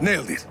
Nailed it.